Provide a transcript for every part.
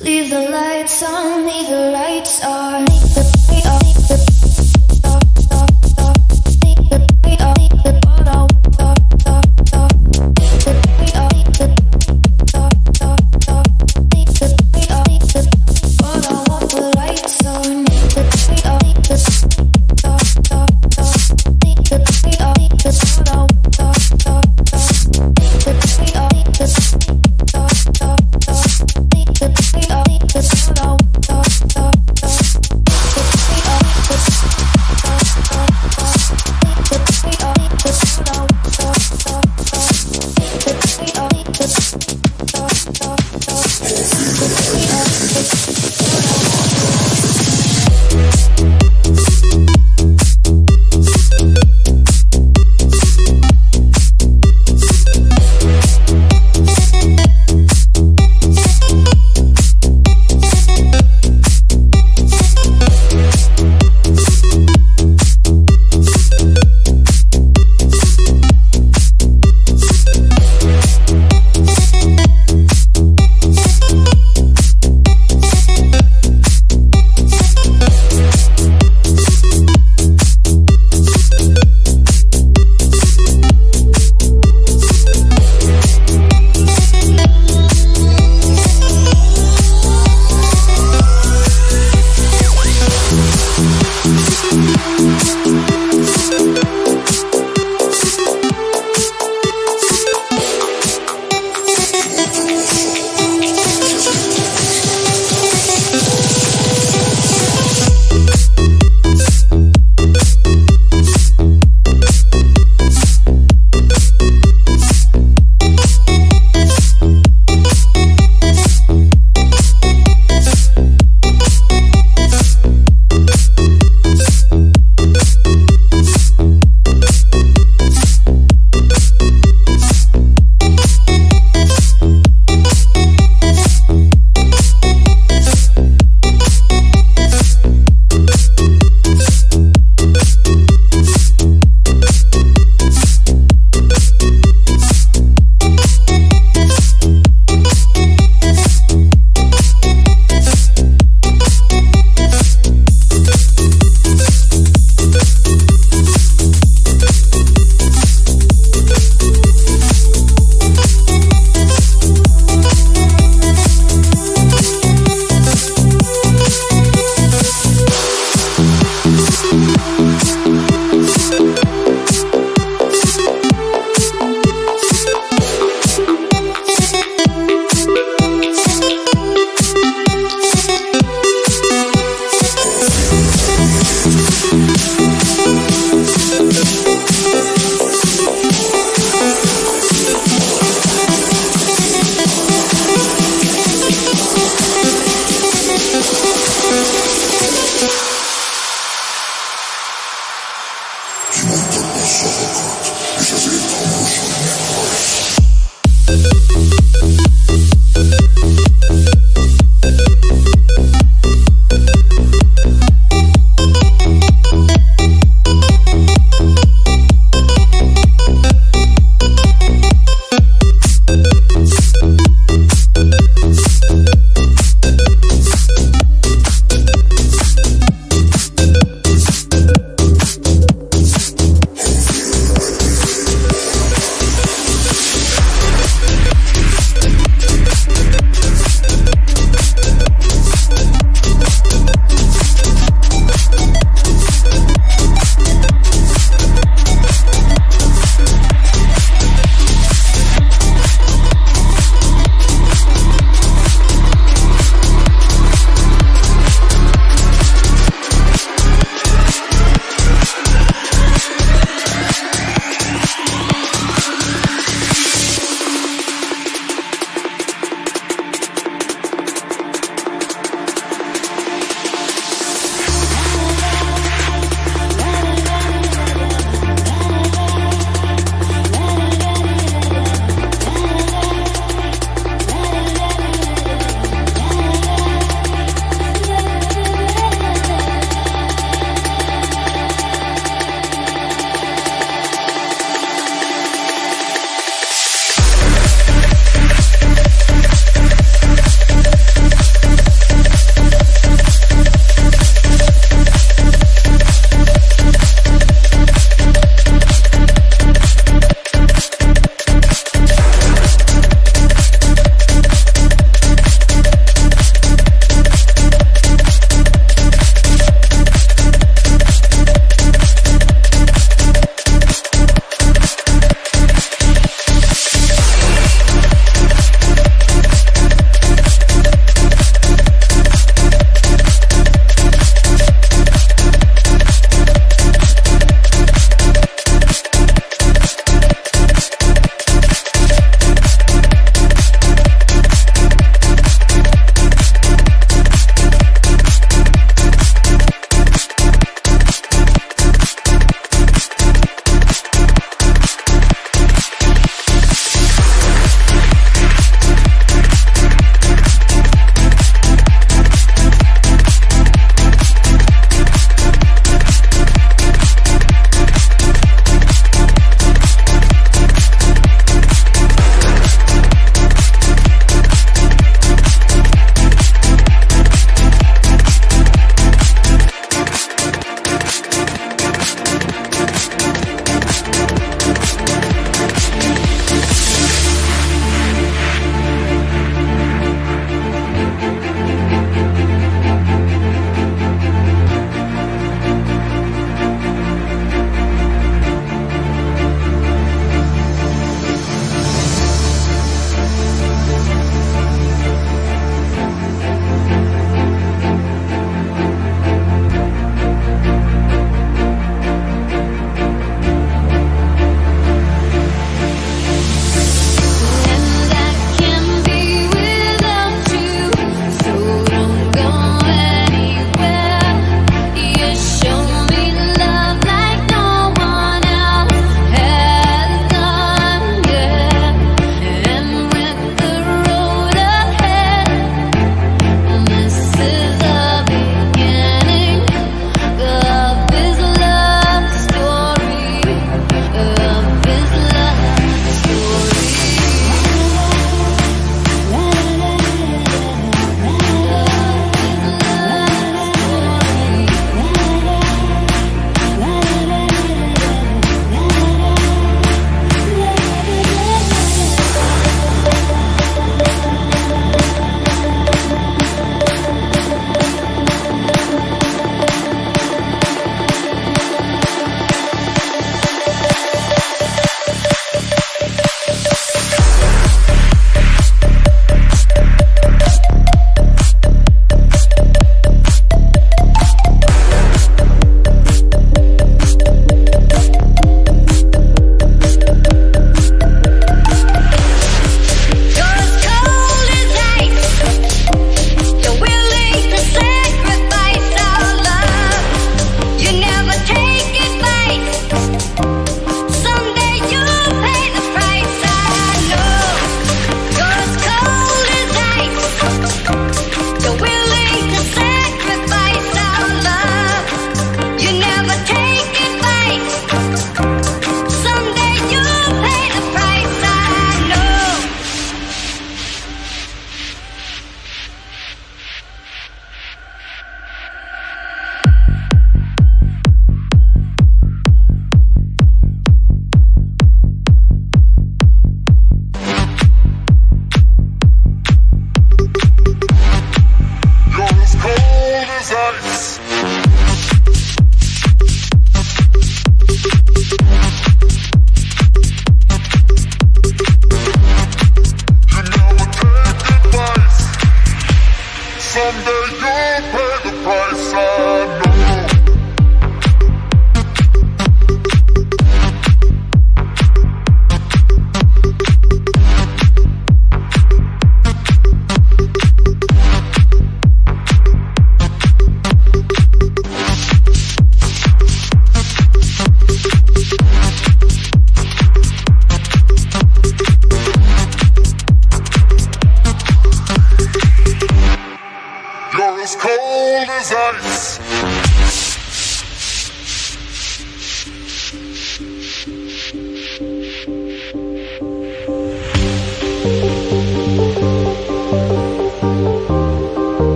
Leave the lights on, leave the lights on.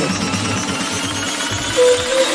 Thank you.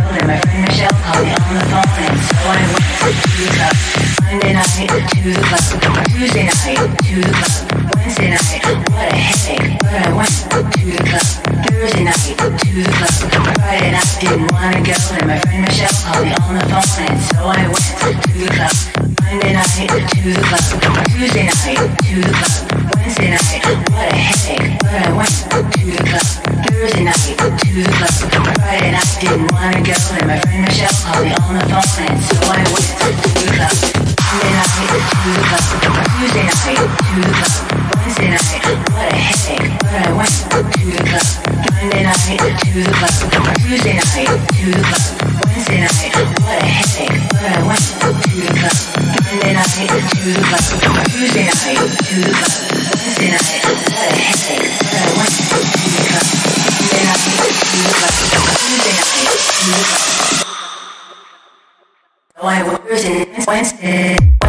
Wanna phone, and so I went to the club. Monday night to the club. Tuesday night to the club. Wednesday night, what a headache. But I went to the club. Thursday night to the club. Friday night didn't want to go, and my friend Michelle called me on the phone, and so I went to the club. Monday Wednesday.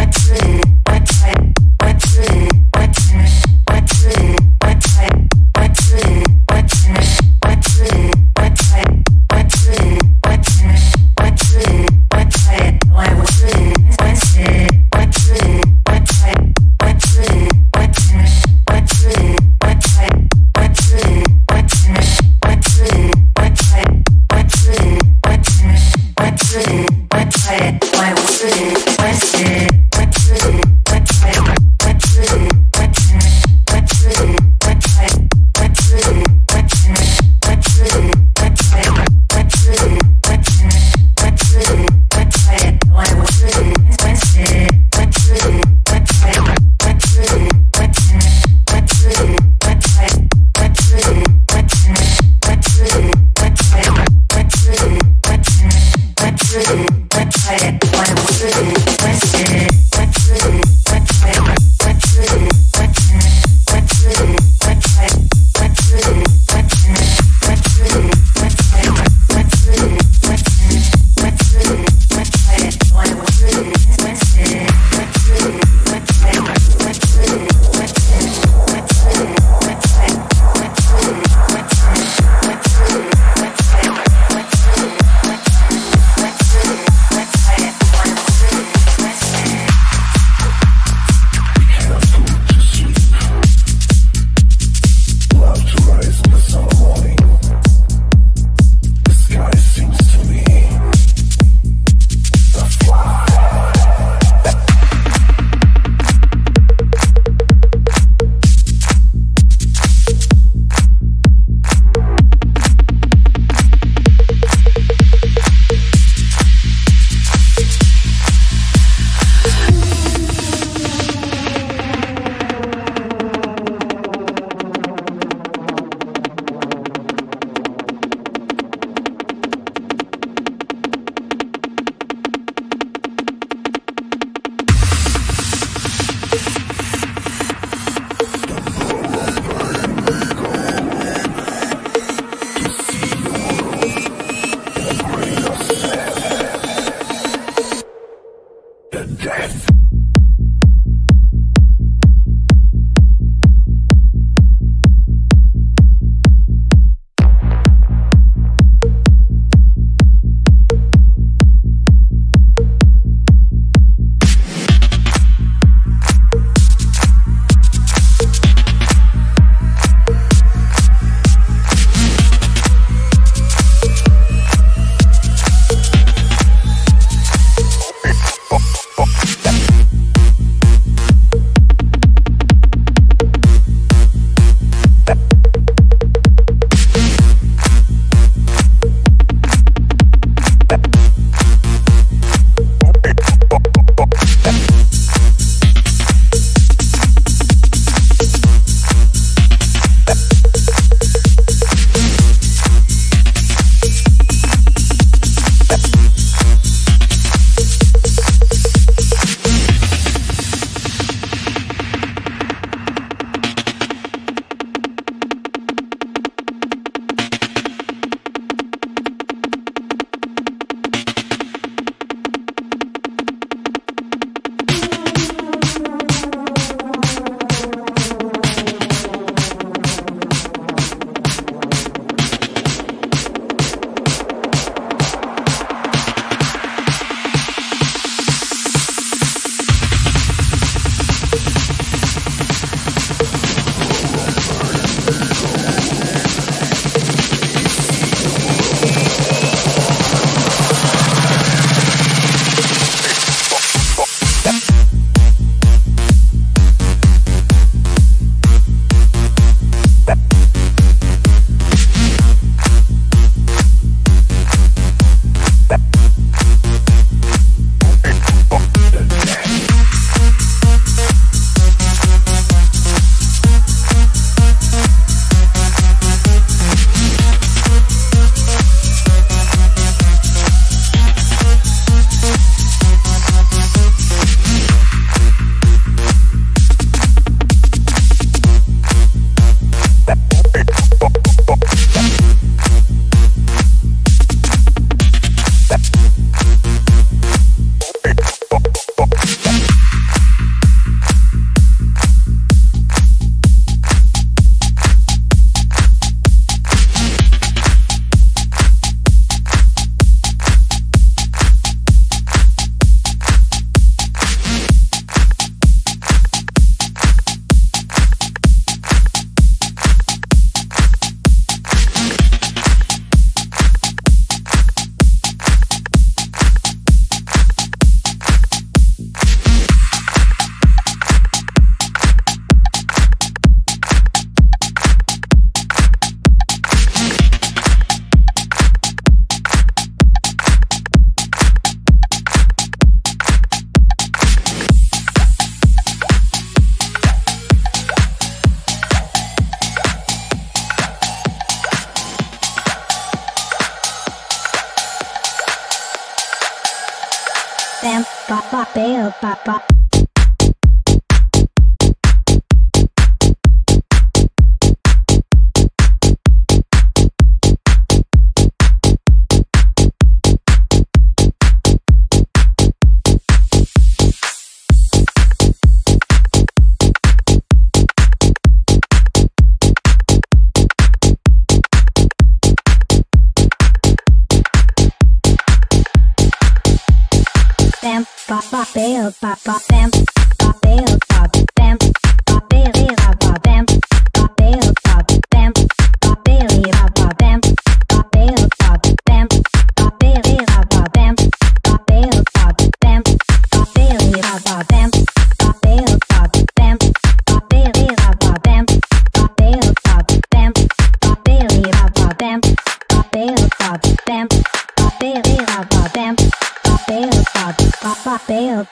Papa.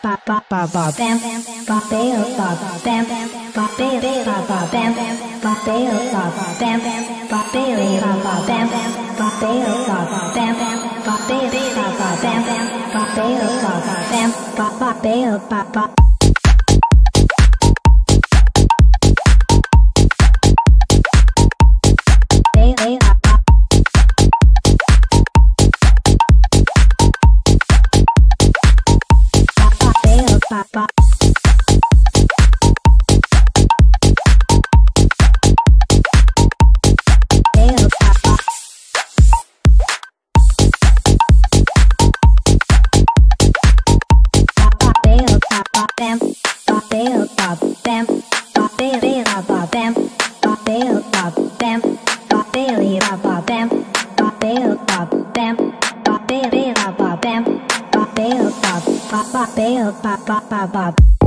Bam, bam, bam, bam. bam, bop, bail, bop, bop, bop, bail, bop, bop, bop, bop.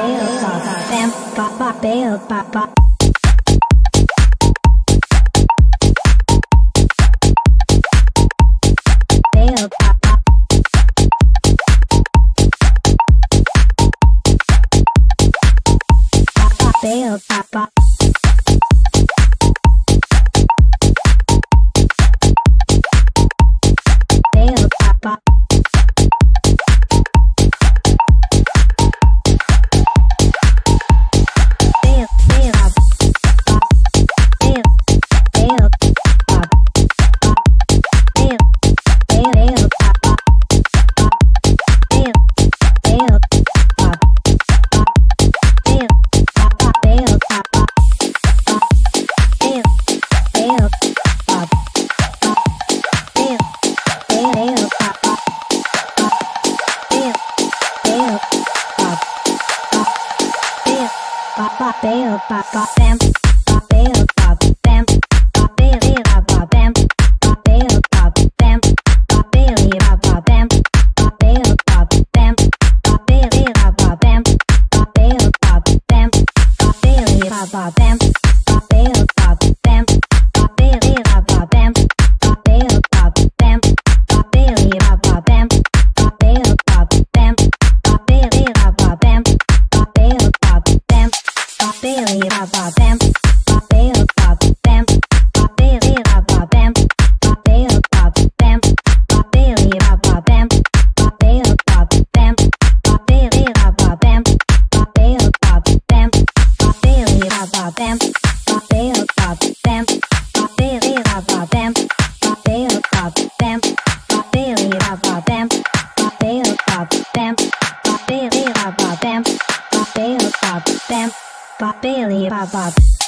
bail, ba ba ba ba bail, ba ba. Bail, ba ba. daily above.